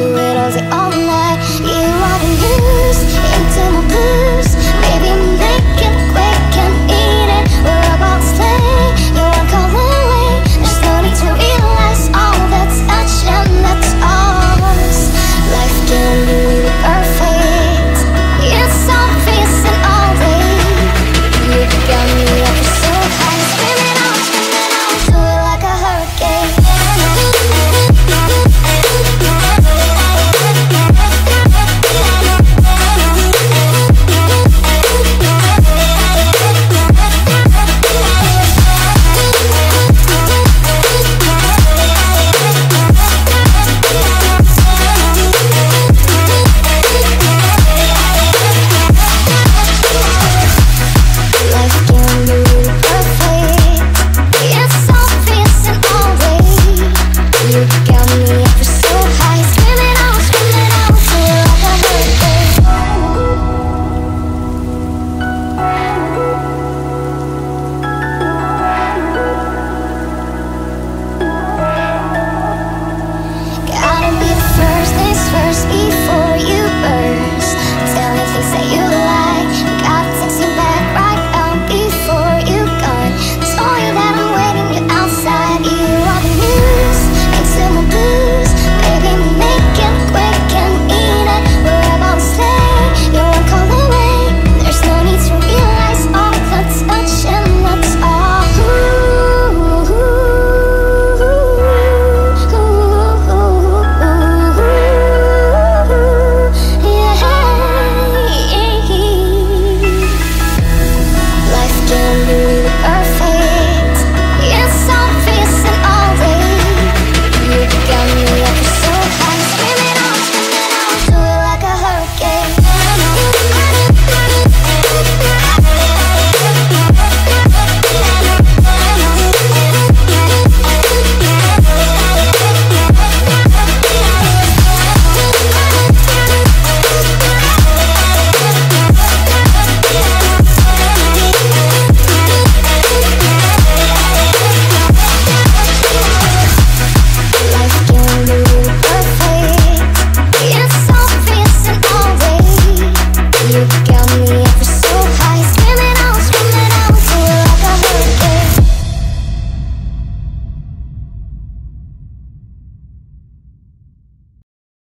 do it all day, all night. You